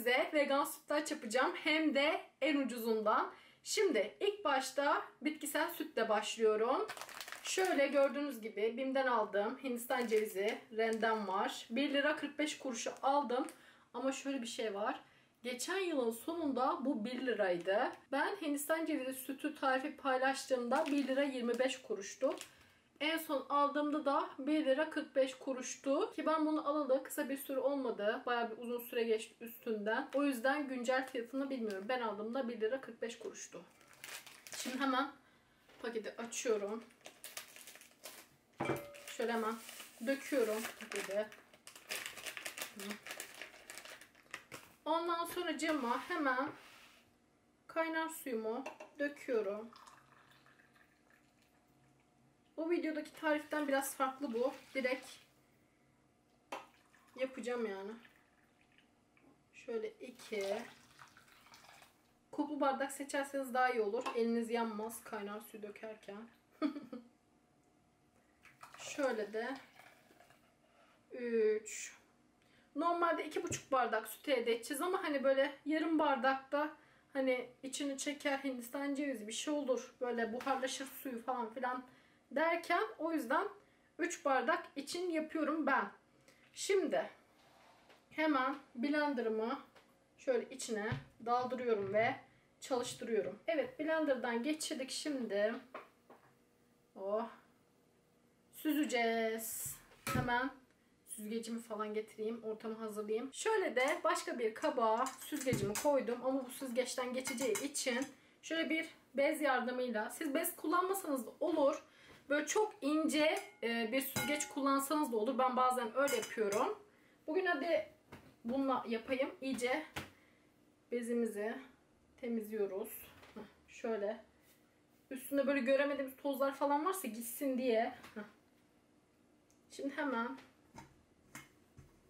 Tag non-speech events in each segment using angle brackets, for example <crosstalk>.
size vegan sütlaç yapacağım. Hem de en ucuzundan. Şimdi ilk başta bitkisel sütle başlıyorum. Şöyle gördüğünüz gibi BİM'den aldığım Hindistan cevizi rendem var. 1 lira 45 kuruşu aldım. Ama şöyle bir şey var. Geçen yılın sonunda bu 1 liraydı. Ben Hindistan cevizi sütü tarifi paylaştığımda 1 lira 25 kuruştu. En son aldığımda da 1 lira 45 kuruştu. Ki ben bunu alalı kısa bir süre olmadı. Baya bir uzun süre geçti üstünden. O yüzden güncel fiyatını bilmiyorum. Ben aldığımda 1 lira 45 kuruştu. Şimdi hemen paketi açıyorum. Şöyle hemen döküyorum paketi. Ondan sonra cama hemen kaynar suyumu döküyorum. Bu videodaki tariften biraz farklı bu. Direkt yapacağım yani. Şöyle iki. Kuplu bardak seçerseniz daha iyi olur. Eliniz yanmaz kaynar su dökerken. <laughs> Şöyle de 3 Normalde iki buçuk bardak süt elde edeceğiz ama hani böyle yarım bardakta hani içini çeker Hindistan cevizi bir şey olur. Böyle buharlaşır suyu falan filan derken o yüzden 3 bardak için yapıyorum ben. Şimdi hemen blenderımı şöyle içine daldırıyorum ve çalıştırıyorum. Evet blenderdan geçirdik şimdi. Oh. Süzeceğiz. Hemen süzgecimi falan getireyim. Ortamı hazırlayayım. Şöyle de başka bir kaba süzgecimi koydum. Ama bu süzgeçten geçeceği için şöyle bir bez yardımıyla siz bez kullanmasanız da olur. Böyle çok ince e, bir süzgeç kullansanız da olur. Ben bazen öyle yapıyorum. Bugün hadi bununla yapayım. İyice bezimizi temizliyoruz. Şöyle üstünde böyle göremediğimiz tozlar falan varsa gitsin diye. Şimdi hemen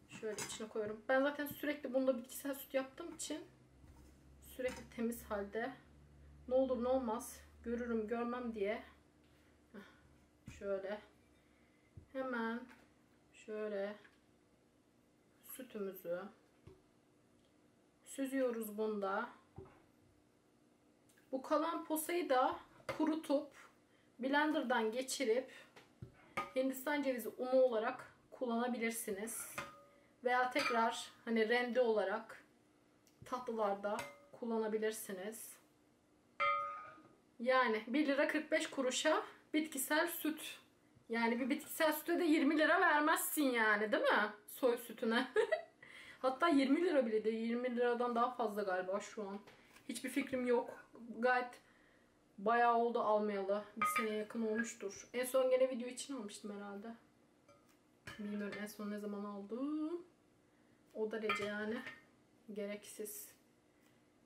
şöyle içine koyuyorum. Ben zaten sürekli bunda bitkisel süt yaptığım için sürekli temiz halde. Ne olur ne olmaz görürüm görmem diye Şöyle hemen şöyle sütümüzü süzüyoruz bunda. Bu kalan posayı da kurutup blenderdan geçirip Hindistan cevizi unu olarak kullanabilirsiniz. Veya tekrar hani rende olarak tatlılarda kullanabilirsiniz. Yani 1 lira 45 kuruşa bitkisel süt. Yani bir bitkisel süte de 20 lira vermezsin yani değil mi? Soy sütüne. <laughs> Hatta 20 lira bile de 20 liradan daha fazla galiba şu an. Hiçbir fikrim yok. Gayet bayağı oldu almayalı. Bir seneye yakın olmuştur. En son gene video için almıştım herhalde. Bilmiyorum en son ne zaman aldım. O derece yani. Gereksiz.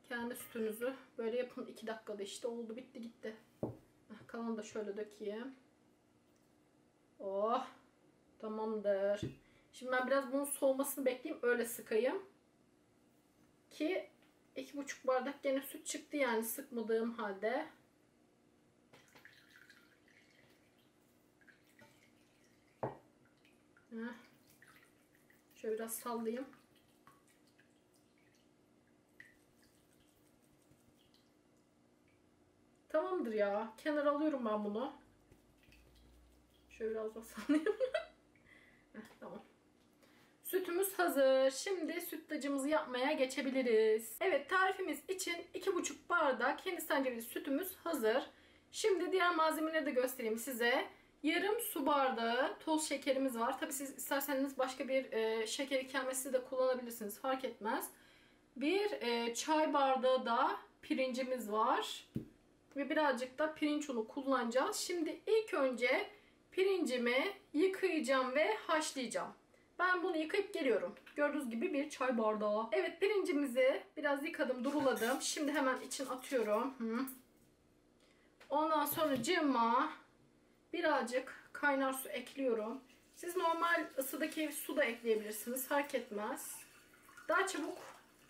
Kendi sütünüzü böyle yapın 2 dakikada işte oldu bitti gitti. Kalanı da şöyle dökeyim. Oh. Tamamdır. Şimdi ben biraz bunun soğumasını bekleyeyim. Öyle sıkayım. Ki iki buçuk bardak gene süt çıktı yani sıkmadığım halde. Şöyle biraz sallayayım. Tamamdır ya. Kenara alıyorum ben bunu. Şöyle biraz daha <laughs> sallayayım. tamam. Sütümüz hazır. Şimdi sütlacımızı yapmaya geçebiliriz. Evet tarifimiz için 2,5 bardak Hindistan cevizi sütümüz hazır. Şimdi diğer malzemeleri de göstereyim size. Yarım su bardağı toz şekerimiz var. Tabi siz isterseniz başka bir e, şeker ikamesi de kullanabilirsiniz. Fark etmez. Bir e, çay bardağı da pirincimiz var. Ve birazcık da pirinç unu kullanacağız. Şimdi ilk önce pirincimi yıkayacağım ve haşlayacağım. Ben bunu yıkayıp geliyorum. Gördüğünüz gibi bir çay bardağı. Evet pirincimizi biraz yıkadım, duruladım. Şimdi hemen için atıyorum. Ondan sonra cıma birazcık kaynar su ekliyorum. Siz normal ısıdaki su da ekleyebilirsiniz. Fark etmez. Daha çabuk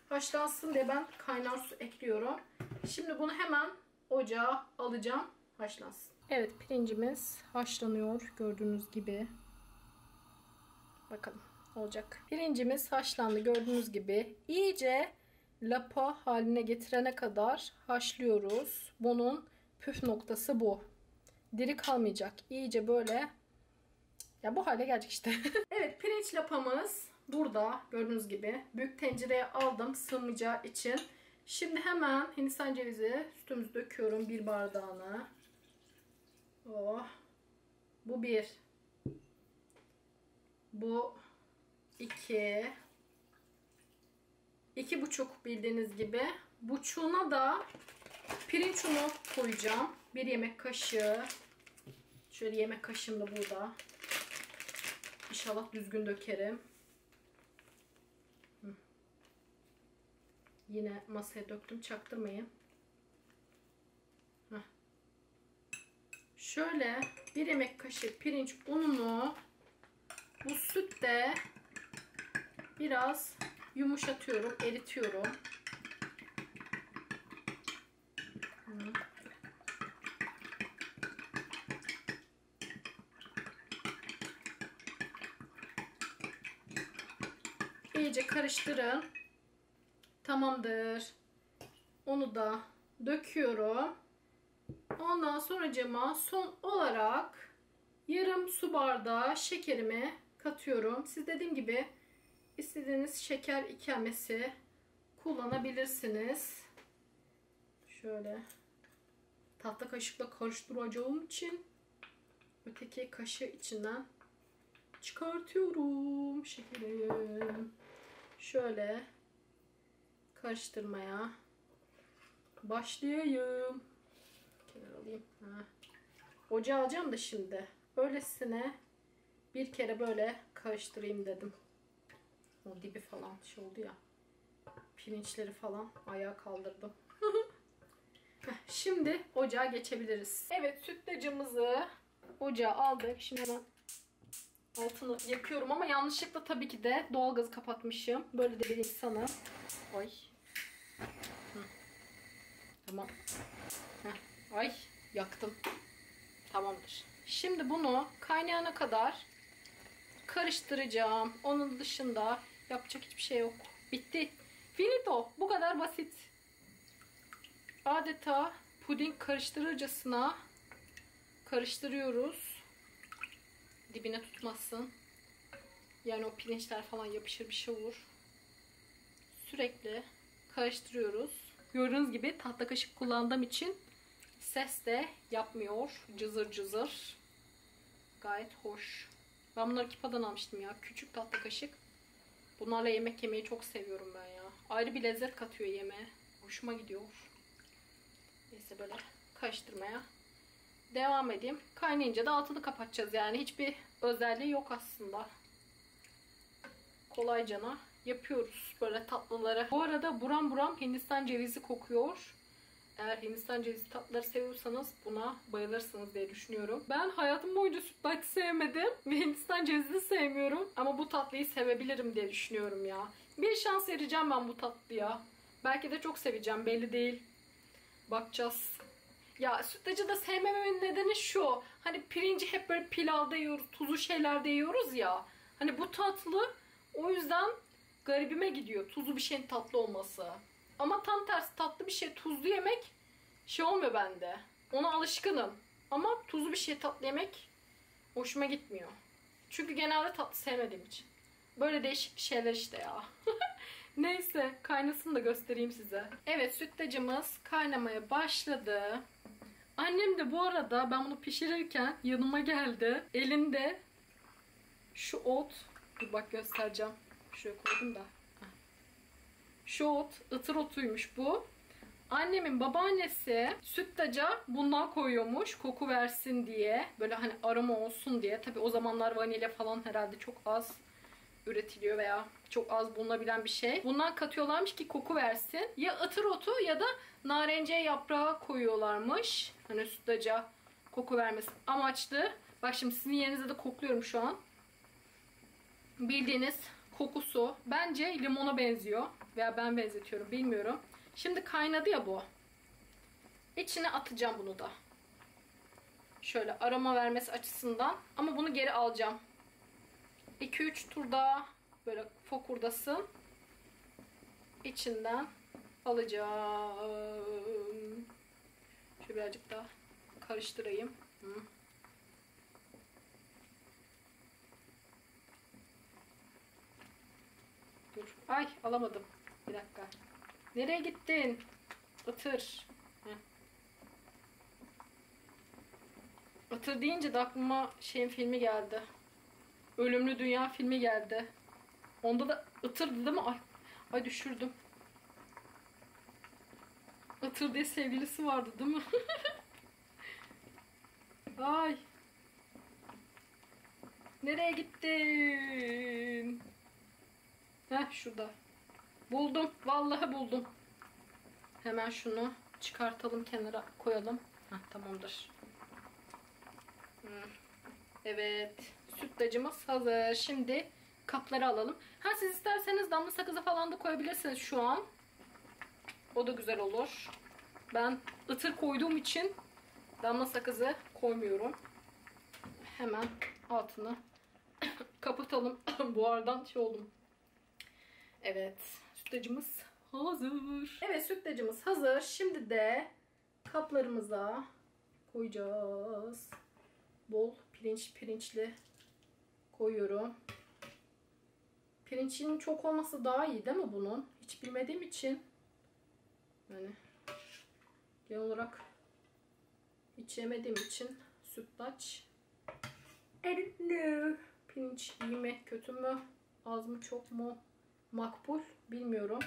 haşlansın diye ben kaynar su ekliyorum. Şimdi bunu hemen ocağa alacağım. Haşlansın. Evet pirincimiz haşlanıyor. Gördüğünüz gibi. Bakalım olacak. Pirincimiz haşlandı gördüğünüz gibi. İyice lapa haline getirene kadar haşlıyoruz. Bunun püf noktası bu. Diri kalmayacak. İyice böyle ya bu hale gelecek işte. <laughs> evet pirinç lapamız burada gördüğünüz gibi. Büyük tencereye aldım sığmayacağı için. Şimdi hemen hindistan cevizi sütümüzü döküyorum bir bardağına. Oh. Bu bir. Bu iki. iki buçuk bildiğiniz gibi. Buçuğuna da pirinç unu koyacağım. Bir yemek kaşığı. Şöyle yemek kaşığım da burada. İnşallah düzgün dökerim. Yine masaya döktüm. Çaktırmayın. Şöyle bir yemek kaşığı pirinç ununu bu sütte biraz yumuşatıyorum, eritiyorum. İyice karıştırın. Tamamdır. Onu da döküyorum. Ondan sonra cama son olarak yarım su bardağı şekerimi katıyorum. Siz dediğim gibi istediğiniz şeker ikamesi kullanabilirsiniz. Şöyle tahta kaşıkla karıştıracağım için öteki kaşığı içinden çıkartıyorum şekerim. Şöyle karıştırmaya başlayayım. Kenar alayım. Ha. Ocağı alacağım da şimdi. Öylesine bir kere böyle karıştırayım dedim. O dibi falan şey oldu ya. Pirinçleri falan ayağa kaldırdım. <laughs> şimdi ocağa geçebiliriz. Evet sütlacımızı ocağa aldık. Şimdi hemen altını yakıyorum ama yanlışlıkla tabii ki de doğalgazı kapatmışım. Böyle de bir insanım. Oy. Tamam. Heh. Ay yaktım. Tamamdır. Şimdi bunu kaynayana kadar karıştıracağım. Onun dışında yapacak hiçbir şey yok. Bitti. Finito. Bu kadar basit. Adeta puding karıştırıcısına karıştırıyoruz. Dibine tutmasın. Yani o pirinçler falan yapışır bir şey olur. Sürekli karıştırıyoruz. Gördüğünüz gibi tahta kaşık kullandığım için ses de yapmıyor. Cızır cızır. Gayet hoş. Ben bunları Kipa'dan almıştım ya. Küçük tahta kaşık. Bunlarla yemek yemeyi çok seviyorum ben ya. Ayrı bir lezzet katıyor yemeğe. Hoşuma gidiyor. Neyse böyle karıştırmaya devam edeyim. Kaynayınca da altını kapatacağız yani. Hiçbir özelliği yok aslında. Kolaycana yapıyoruz böyle tatlıları. Bu arada buram buram Hindistan cevizi kokuyor. Eğer Hindistan cevizi tatlıları seviyorsanız buna bayılırsınız diye düşünüyorum. Ben hayatım boyunca sütlaç sevmedim ve Hindistan cevizi sevmiyorum. Ama bu tatlıyı sevebilirim diye düşünüyorum ya. Bir şans vereceğim ben bu tatlıya. Belki de çok seveceğim belli değil. Bakacağız. Ya sütlacı da sevmememin nedeni şu. Hani pirinci hep böyle pilavda yiyoruz, tuzlu şeylerde yiyoruz ya. Hani bu tatlı o yüzden garibime gidiyor. Tuzlu bir şeyin tatlı olması. Ama tam tersi tatlı bir şey tuzlu yemek şey olmuyor bende. Ona alışkınım. Ama tuzlu bir şey tatlı yemek hoşuma gitmiyor. Çünkü genelde tatlı sevmediğim için. Böyle değişik şeyler işte ya. <laughs> Neyse kaynasını da göstereyim size. Evet sütlacımız kaynamaya başladı. Annem de bu arada ben bunu pişirirken yanıma geldi. Elinde şu ot. Dur bak göstereceğim. Şuraya koydum da. Şu ot ıtır otuymuş bu. Annemin babaannesi sütlaca bundan koyuyormuş koku versin diye. Böyle hani aroma olsun diye. Tabi o zamanlar vanilya falan herhalde çok az üretiliyor veya çok az bulunabilen bir şey. Bundan katıyorlarmış ki koku versin. Ya ıtır otu ya da narenciye yaprağı koyuyorlarmış. Hani sütlaca koku vermesi amaçlı. Bak şimdi sizin yerinize de kokluyorum şu an. Bildiğiniz kokusu bence limona benziyor. Veya ben benzetiyorum bilmiyorum. Şimdi kaynadı ya bu. İçine atacağım bunu da. Şöyle aroma vermesi açısından. Ama bunu geri alacağım. 2-3 tur daha böyle fokurdasın. İçinden alacağım. Şöyle birazcık daha karıştırayım. Hı. Dur. Ay alamadım. Bir dakika. Nereye gittin? Itır. Heh. Itır deyince de aklıma şeyin filmi geldi. Ölümlü Dünya filmi geldi. Onda da ıtırdı değil mi? Ay, ay düşürdüm. Itır diye sevgilisi vardı değil mi? <laughs> ay. Nereye gittin? Heh şurada. Buldum. Vallahi buldum. Hemen şunu çıkartalım kenara koyalım. Heh, tamamdır. Hmm. Evet. Sütlacımız hazır. Şimdi kapları alalım. Ha siz isterseniz damla sakızı falan da koyabilirsiniz şu an. O da güzel olur. Ben ıtır koyduğum için damla sakızı koymuyorum. Hemen altını <coughs> kapatalım. <coughs> Buhardan şey oldum. Evet. Sütlacımız hazır. Evet sütlacımız hazır. Şimdi de kaplarımıza koyacağız. Bol pirinç pirinçli koyuyorum. Pirincin çok olması daha iyi değil mi bunun? Hiç bilmediğim için. Yani genel olarak hiç yemediğim için sütlaç. Pirinç iyi mi kötü mü? Az mı çok mu? Makbul bilmiyorum.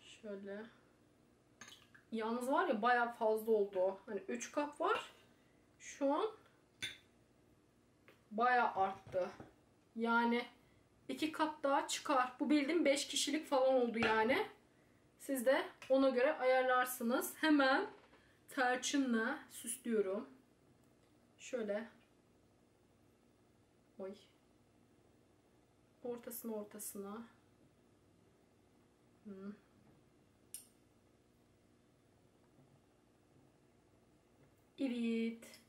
Şöyle. Yalnız var ya bayağı fazla oldu. Hani 3 kap var. Şu an bayağı arttı. Yani 2 kap daha çıkar. Bu bildiğim 5 kişilik falan oldu yani. Siz de ona göre ayarlarsınız. Hemen tarçınla süslüyorum. Şöyle. Oy. Ortasına ortasına. Hmm. Evet.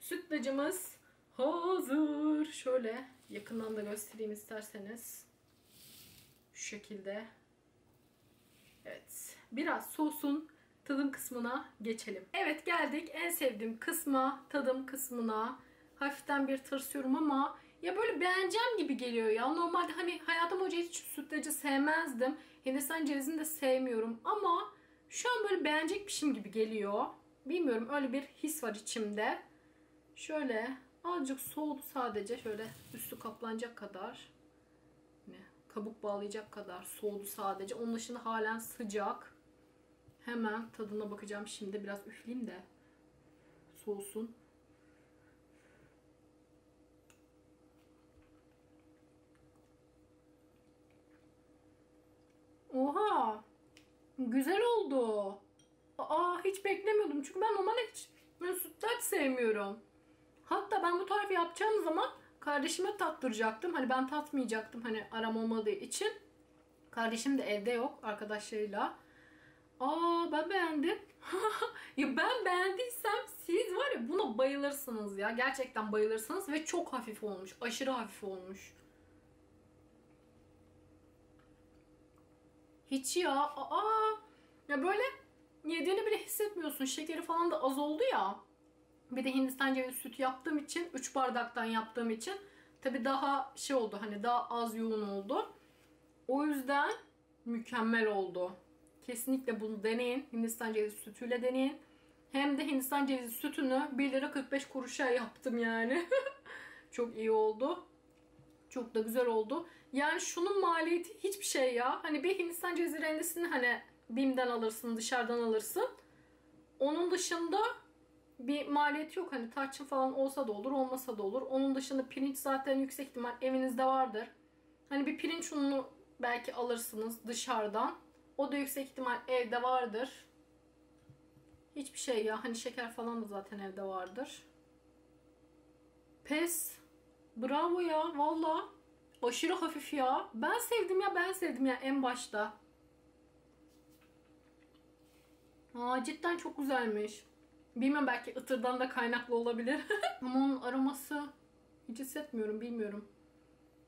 Sütlacımız hazır. Şöyle yakından da göstereyim isterseniz. Şu şekilde. Evet. Biraz sosun tadım kısmına geçelim. Evet geldik en sevdiğim kısma, tadım kısmına. Hafiften bir tırsıyorum ama ya böyle beğeneceğim gibi geliyor ya. Normalde hani hayatım boyunca hiç sütlacı sevmezdim. Hindistan cevizini de sevmiyorum ama şu an böyle beğenecekmişim gibi geliyor. Bilmiyorum öyle bir his var içimde. Şöyle azıcık soğudu sadece. Şöyle üstü kaplanacak kadar. Ne? Kabuk bağlayacak kadar soğudu sadece. Onun dışında halen sıcak. Hemen tadına bakacağım şimdi. Biraz üfleyeyim de soğusun. Oha! Güzel oldu. Aa hiç beklemiyordum. Çünkü ben normalde hiç böyle sütlaç sevmiyorum. Hatta ben bu tarifi yapacağım zaman kardeşime tattıracaktım. Hani ben tatmayacaktım hani aram olmadığı için. Kardeşim de evde yok arkadaşlarıyla. Aa ben beğendim. <laughs> ya ben beğendiysem siz var ya buna bayılırsınız ya. Gerçekten bayılırsınız ve çok hafif olmuş. Aşırı hafif olmuş. Hiç ya. Aa. Ya böyle yediğini bile hissetmiyorsun. Şekeri falan da az oldu ya. Bir de Hindistan cevizi süt yaptığım için 3 bardaktan yaptığım için tabi daha şey oldu hani daha az yoğun oldu. O yüzden mükemmel oldu. Kesinlikle bunu deneyin. Hindistan cevizi sütüyle deneyin. Hem de Hindistan cevizi sütünü 1 lira 45 kuruşa yaptım yani. <laughs> Çok iyi oldu. Çok da güzel oldu. Yani şunun maliyeti hiçbir şey ya. Hani bir Hindistan cevizi rendesini hani BİM'den alırsın, dışarıdan alırsın. Onun dışında bir maliyet yok. Hani tarçın falan olsa da olur, olmasa da olur. Onun dışında pirinç zaten yüksek ihtimal evinizde vardır. Hani bir pirinç ununu belki alırsınız dışarıdan. O da yüksek ihtimal evde vardır. Hiçbir şey ya. Hani şeker falan da zaten evde vardır. Pes. Bravo ya. Valla. Aşırı hafif ya. Ben sevdim ya ben sevdim ya en başta. Aa, cidden çok güzelmiş. Bilmem belki ıtırdan da kaynaklı olabilir. <laughs> Ama onun aroması hiç hissetmiyorum bilmiyorum.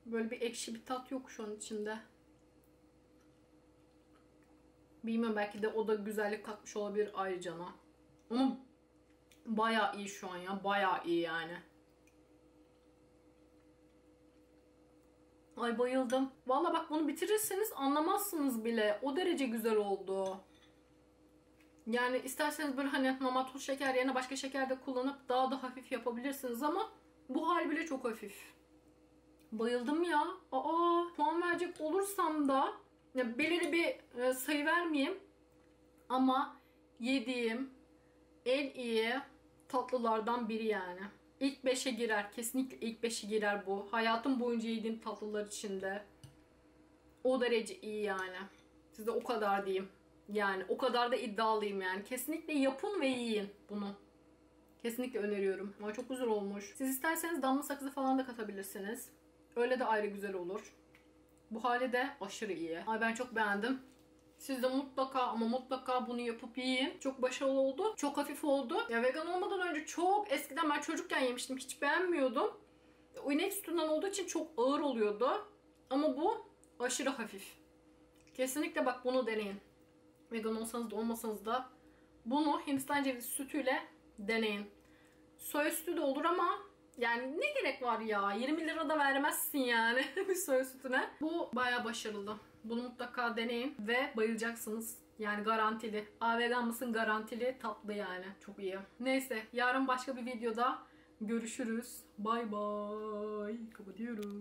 Böyle bir ekşi bir tat yok şu an içinde. Bilmiyorum belki de o da güzellik katmış olabilir ayrıca. Ama bayağı iyi şu an ya. Bayağı iyi yani. Ay bayıldım. Valla bak bunu bitirirseniz anlamazsınız bile. O derece güzel oldu. Yani isterseniz böyle hani normal tuz şeker yerine başka şeker de kullanıp daha da hafif yapabilirsiniz ama bu hal bile çok hafif. Bayıldım ya. Aa, puan verecek olursam da ya belirli bir e, sayı vermeyeyim ama yediğim en iyi tatlılardan biri yani. İlk 5'e girer. Kesinlikle ilk 5'e girer bu. Hayatım boyunca yediğim tatlılar içinde. O derece iyi yani. Size o kadar diyeyim. Yani o kadar da iddialıyım yani. Kesinlikle yapın ve yiyin bunu. Kesinlikle öneriyorum. Ama çok güzel olmuş. Siz isterseniz damla sakızı falan da katabilirsiniz. Öyle de ayrı güzel olur. Bu hali de aşırı iyi. Ay ben çok beğendim. Siz de mutlaka ama mutlaka bunu yapıp yiyin. Çok başarılı oldu. Çok hafif oldu. Ya vegan olmadan önce çok eskiden ben çocukken yemiştim. Hiç beğenmiyordum. O inek sütünden olduğu için çok ağır oluyordu. Ama bu aşırı hafif. Kesinlikle bak bunu deneyin. Vegan olsanız da olmasanız da bunu Hindistan cevizi sütüyle deneyin. Soya sütü de olur ama yani ne gerek var ya? 20 lira da vermezsin yani <laughs> bir soya sütüne. Bu baya başarılı. Bunu mutlaka deneyin ve bayılacaksınız. Yani garantili. Aa vegan mısın garantili tatlı yani. Çok iyi. Neyse yarın başka bir videoda görüşürüz. Bay bay. Kapatıyorum.